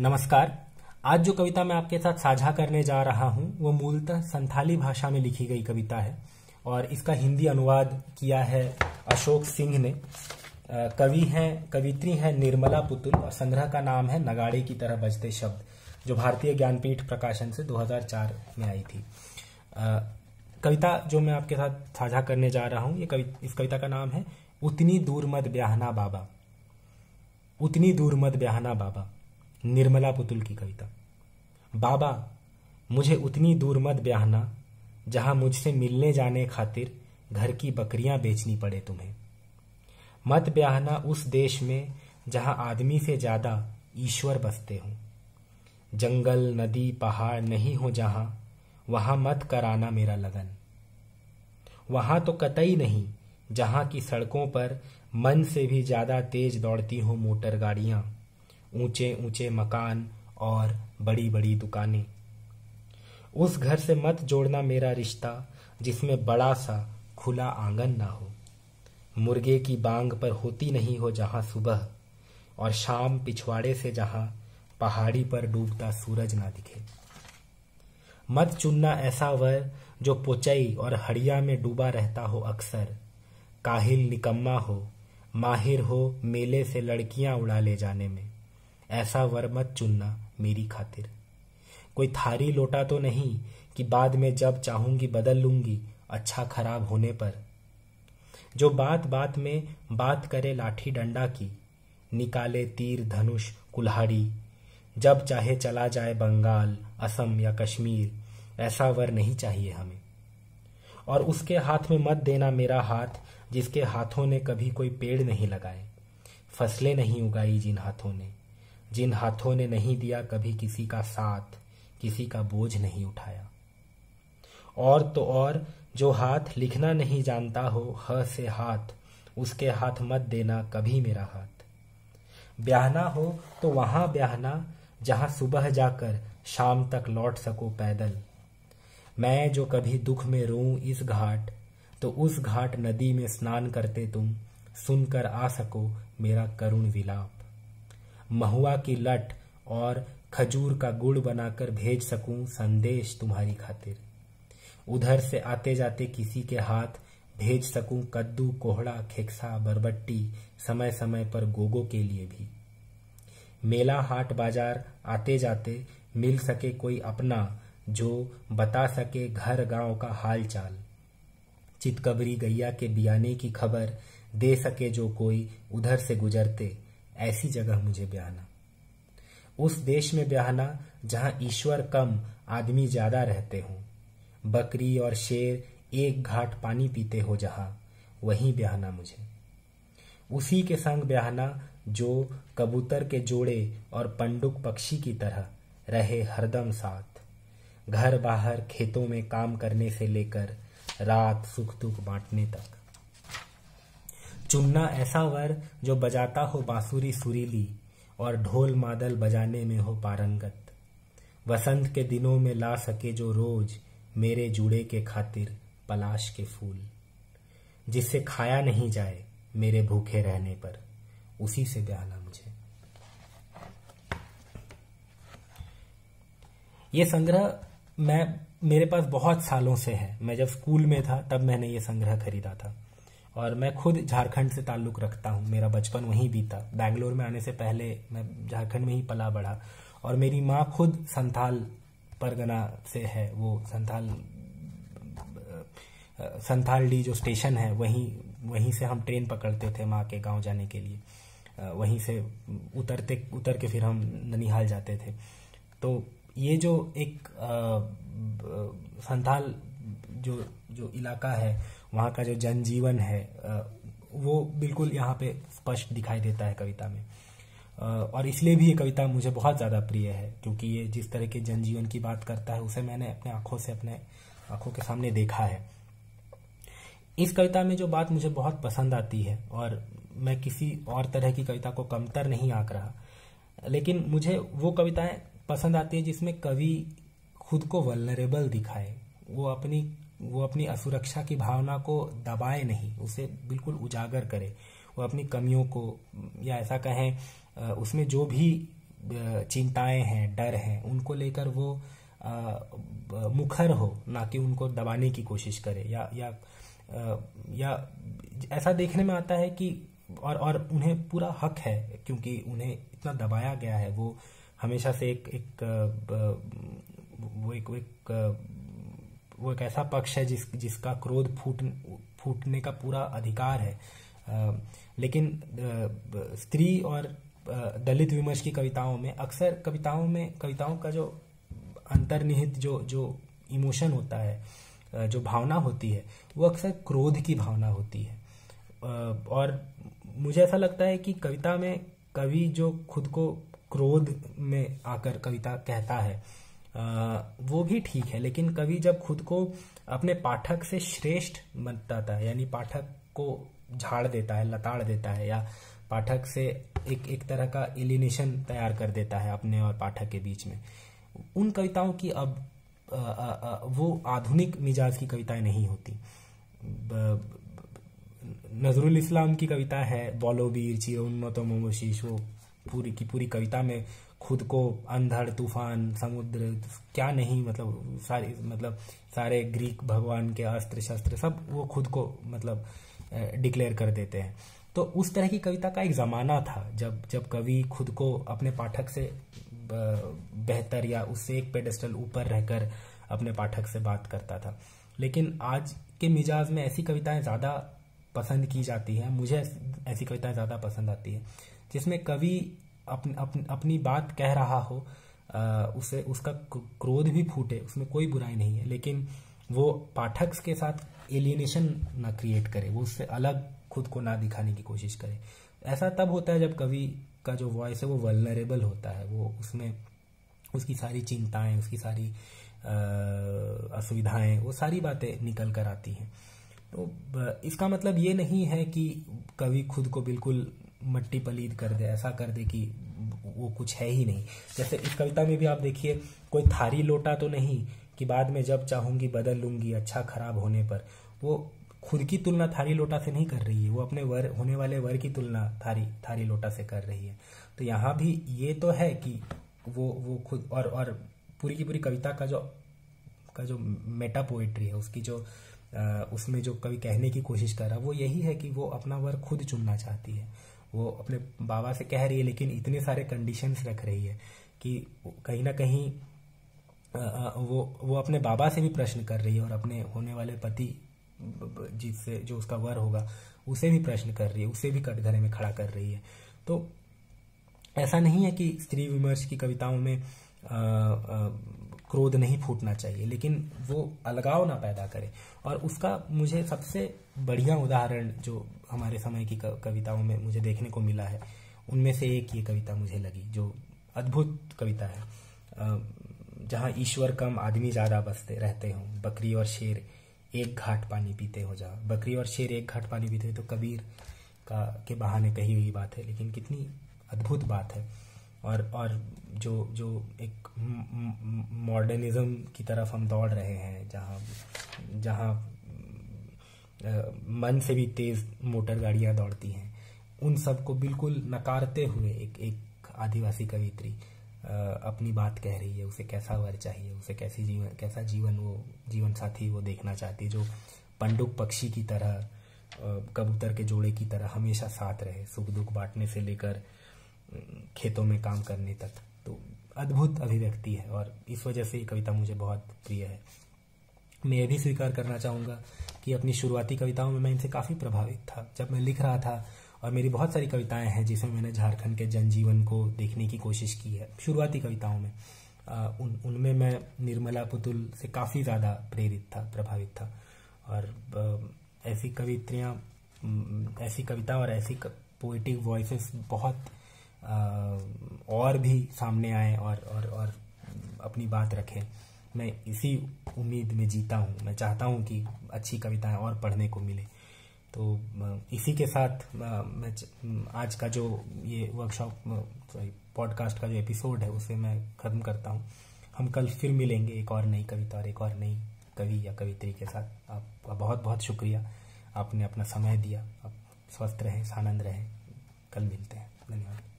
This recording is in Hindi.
नमस्कार। आज जो कविता मैं आपके साथ साझा करने जा रहा हूँ, वो मूलतः संथाली भाषा में लिखी गई कविता है और इसका हिंदी अनुवाद किया है अशोक सिंह ने। कवि हैं, कवित्री हैं निर्मला पुतुल और संग्रह का नाम है नगाड़े की तरह बजते शब्द, जो भारतीय ज्ञानपीठ प्रकाशन से 2004 में आई थी। कविता जो मैं आपके साथ साझा करने जा रहा हूँ, ये कवि, इस कविता का नाम है, उतनी दूर मत ब्याहना बाबा। उतनी दूर मत ब्याहना बाबा। निर्मला पुतुल की कविता। बाबा, मुझे उतनी दूर मत ब्याहना, जहाँ मुझसे मिलने जाने खातिर घर की बकरियाँ बेचनी पड़े तुम्हें। मत ब्याहना उस देश में, जहाँ आदमी से ज़्यादा ईश्वर बसते हों। जंगल, नदी, पहाड़ नहीं हो जहाँ, वहाँ मत कराना मेरा लगन। वहाँ तो कतई नहीं, जहाँ की सड़कों पर मन से भी ज़्यादा तेज दौड़ती हों मोटर गाड़ियाँ। ऊँचे ऊँचे मकान और बड़ी बड़ी दुकानें। उस घर से मत जोड़ना मेरा रिश्ता, जिसमें बड़ा सा खुला आँगन ना हो। मुर्गे की बांग पर होती नहीं हो जहाँ सुबह, और शाम पिछवाड़े से जहाँ पहाड़ी पर डूबता सूरज ना दिखे। मत चुनना ऐसा वर, जो पोचई और हड़िया में डूबा रहता हो अक्सर। काहिल निकम्मा हो, माहिर हो मेले से लड़कियाँ उड़ा ले जाने में। ऐसा वर मत चुनना मेरी खातिर। कोई थारी लोटा तो नहीं कि बाद में जब चाहूँगी बदल लूँगी अच्छा खराब होने पर। जो बात बात में बात करे लाठी डंडा की, निकाले तीर धनुष कुल्हाड़ी। जब चाहे चला जाए बंगाल, असम या कश्मीर, ऐसा वर नहीं चाहिए हमें। और उसके हाथ में मत देना मेरा हाथ, जिसके हाथों ने कभी कोई पेड़ नहीं लगाए। फ़सलें नहीं उगाई जिन हाथों ने। जिन हाथों ने नहीं दिया कभी किसी का साथ, किसी का बोझ नहीं उठाया। और तो और, जो हाथ लिखना नहीं जानता हो, ह से हाथ, उसके हाथ मत देना कभी मेरा हाथ। ब्याहना हो तो वहाँ ब्याहना, जहाँ सुबह जाकर शाम तक लौट सको पैदल। मैं जो कभी दुख में रोऊं इस घाट तो उस घाट नदी में स्नान करते तुम, सुनकर आ सको मेरा करुण विलाप। महुआ की लट और खजूर का गुड़ बनाकर भेज सकूँ संदेश तुम्हारी खातिर। उधर से आते जाते किसी के हाथ भेज सकूँ कद्दू, कोहड़ा, खेक्सा, बरबट्टी समय समय पर गोगो के लिए भी। मेला हाट बाज़ार आते जाते मिल सके कोई अपना जो बता सके घर गाँव का हाल चाल चितकबरी गैया के बियाने की खबर दे सके जो कोई उधर से गुजरते। ऐसी जगह मुझे ब्याहना। उस देश में ब्याहना जहाँ ईश्वर कम, आदमी ज़्यादा रहते हों। बकरी और शेर एक घाट पानी पीते हो जहाँ, वहीं ब्याहना मुझे। उसी के संग ब्याहना जो कबूतर के जोड़े और पंडुक पक्षी की तरह रहे हरदम साथ। घर बाहर खेतों में काम करने से लेकर रात सुख दुख बांटने तक। चुनना ऐसा वर जो बजाता हो बांसुरी सुरीली और ढोल मादल बजाने में हो पारंगत। वसंत के दिनों में ला सके जो रोज, मेरे जुड़े के खातिर पलाश के फूल। जिससे खाया नहीं जाए मेरे भूखे रहने पर, उसी से ब्याहना मुझे। ये संग्रह मैं, मेरे पास बहुत सालों से है। मैं जब स्कूल में था, तब मैंने ये संग्रह खरीदा था। और मैं खुद झारखंड से ताल्लुक रखता हूँ। मेरा बचपन वहीं बीता। बैंगलोर में आने से पहले मैं झारखंड में ही पला बढ़ा और मेरी माँ खुद संथाल परगना से है। वो संथाल संथाल डी जो स्टेशन है, वहीं वहीं से हम ट्रेन पकड़ते थे माँ के गाँव जाने के लिए। वहीं से उतरते, उतर के फिर हम ननिहाल जाते थे। तो ये जो एक संथाल जो जो इलाका है, वहाँ का जो जनजीवन है वो बिल्कुल यहाँ पे स्पष्ट दिखाई देता है कविता में। और इसलिए भी ये कविता मुझे बहुत ज़्यादा प्रिय है, क्योंकि ये जिस तरह के जनजीवन की बात करता है, उसे मैंने अपने आँखों से, अपने आँखों के सामने देखा है। इस कविता में जो बात मुझे बहुत पसंद आती है, और मैं किसी और तरह की कविता को कमतर नहीं आंक रहा, लेकिन मुझे वो कविताएँ पसंद आती है जिसमें कवि खुद को वलनरेबल दिखाए, वो अपनी वो अपनी असुरक्षा की भावना को दबाए नहीं उसे बिल्कुल उजागर करे। वो अपनी कमियों को या ऐसा कहें उसमें जो भी चिंताएँ हैं डर हैं उनको लेकर वो मुखर हो ना कि उनको दबाने की कोशिश करे। या या या ऐसा देखने में आता है कि और और उन्हें पूरा हक है क्योंकि उन्हें इतना दबाया गया है। वो हमेशा से एक एक वो एक, एक वो एक ऐसा पक्ष है जिस, जिसका क्रोध फूट, फूटने का पूरा अधिकार है। लेकिन स्त्री और दलित विमर्श की कविताओं में, अक्सर कविताओं में, कविताओं का जो अंतर्निहित जो जो इमोशन होता है जो भावना होती है, वो अक्सर क्रोध की भावना होती है। और मुझे ऐसा लगता है कि कविता में कवि जो खुद को क्रोध में आकर कविता कहता है वो भी ठीक है लेकिन कवि जब खुद को अपने पाठक से श्रेष्ठ बताता है यानी पाठक को झाड़ देता है लताड़ देता है या पाठक से एक एक तरह का एलिनेशन तैयार कर देता है अपने और पाठक के बीच में उन कविताओं की अब आ, आ, आ, वो आधुनिक मिजाज की कविताएँ नहीं होती। नजरुल इस्लाम की कविता है बोलो वीर चिरोन्नत मोमोशीश वो पूरी की पूरी कविता में खुद को अंधड़, तूफ़ान, समुद्र, क्या नहीं मतलब सारे मतलब सारे ग्रीक भगवान के अस्त्र शस्त्र सब वो खुद को मतलब डिक्लेयर कर देते हैं। तो उस तरह की कविता का एक जमाना था जब जब कवि खुद को अपने पाठक से बेहतर या उससे एक पेडेस्टल ऊपर रहकर अपने पाठक से बात करता था। लेकिन आज के मिजाज में ऐसी कविताएँ ज़्यादा पसंद की जाती हैं। मुझे ऐसी कविताएँ ज़्यादा पसंद आती है। जिसमें कवि अपन, अपन, अपनी बात कह रहा हो आ, उसे उसका क्रोध भी फूटे उसमें कोई बुराई नहीं है। लेकिन वो पाठक के साथ एलियनेशन ना क्रिएट करे वो उससे अलग खुद को ना दिखाने की कोशिश करे। ऐसा तब होता है जब कवि का जो वॉइस है वो वलनरेबल होता है वो उसमें उसकी सारी चिंताएँ उसकी सारी असुविधाएँ वो सारी बातें निकल कर आती हैं। तो इसका मतलब ये नहीं है कि कवि खुद को बिल्कुल मट्टी पलीद कर दे ऐसा कर दे कि वो कुछ है ही नहीं। जैसे इस कविता में भी आप देखिए कोई थारी लोटा तो नहीं कि बाद में जब चाहूँगी बदल लूँगी अच्छा खराब होने पर। वो खुद की तुलना थारी लोटा से नहीं कर रही है वो अपने वर होने वाले वर की तुलना थारी थारी लोटा से कर रही है। तो यहाँ भी ये तो है कि वो वो खुद और और पूरी की पूरी कविता का जो का जो मेटा पोएट्री है उसकी जो आ, उसमें जो कवि कहने की कोशिश कर रहा है वो यही है कि वो अपना वर खुद चुनना चाहती है। वो अपने बाबा से कह रही है लेकिन इतने सारे कंडीशंस रख रही है कि कहीं ना कहीं वो वो अपने बाबा से भी प्रश्न कर रही है और अपने होने वाले पति जिससे जो उसका वर होगा उसे भी प्रश्न कर रही है उसे भी कटघरे में खड़ा कर रही है। तो ऐसा नहीं है कि स्त्री विमर्श की कविताओं में आ, आ, क्रोध नहीं फूटना चाहिए, लेकिन वो अलगाव ना पैदा करे। और उसका मुझे सबसे बढ़िया उदाहरण जो हमारे समय की कविताओं में मुझे देखने को मिला है, उनमें से एक ये कविता मुझे लगी, जो अद्भुत कविता है। जहाँ ईश्वर कम आदमी ज़्यादा बसते रहते हों, बकरी और शेर एक घाट पानी पीते हो जा बकरी और शेर एक घाट पानी पीते तो कबीर का के बहाने कही हुई बात है, लेकिन कितनी अद्भुत बात है। और और जो जो एक मॉडर्निज्म की तरफ़ हम दौड़ रहे हैं, जहाँ जहाँ मन से भी तेज मोटर गाड़ियाँ दौड़ती हैं, उन सबको बिल्कुल नकारते हुए एक एक आदिवासी कवित्री अपनी बात कह रही है, उसे कैसा वर चाहिए, उसे कैसी जीवन कैसा जीवन वो, जीवन साथी वो देखना चाहती है, जो पंडुक पक्षी की तरह कबूतर के जोड़े की तरह हमेशा साथ रहे, सुख दुख बांटने से लेकर खेतों में काम करने तक। तो अद्भुत अभिव्यक्ति है और इस वजह से ये कविता मुझे बहुत प्रिय है। मैं ये भी स्वीकार करना चाहूँगा कि अपनी शुरुआती कविताओं में मैं इनसे काफ़ी प्रभावित था। जब मैं लिख रहा था और मेरी बहुत सारी कविताएँ हैं जिसमें मैंने झारखंड के जनजीवन को देखने की कोशिश की है शुरुआती कविताओं में आ, उन उनमें मैं निर्मला पुतुल से काफ़ी ज़्यादा प्रेरित था प्रभावित था। और ऐसी कवित्रियाँ ऐसी कविता और ऐसी पोइटिक वॉइसेस बहुत और भी सामने आए और और और अपनी बात रखें। मैं इसी उम्मीद में जीता हूँ। मैं चाहता हूँ कि अच्छी कविताएँ और पढ़ने को मिले। तो इसी के साथ मैं आज का जो ये वर्कशॉप सॉरी पॉडकास्ट का जो एपिसोड है, उसे मैं ख़त्म करता हूँ। हम कल फिर मिलेंगे एक और नई कविता और एक और नई कवि या कवित्री के साथ। आपका बहुत बहुत शुक्रिया। आपने अपना समय दिया। आप स्वस्थ रहें, सानंद रहें। कल मिलते हैं। धन्यवाद।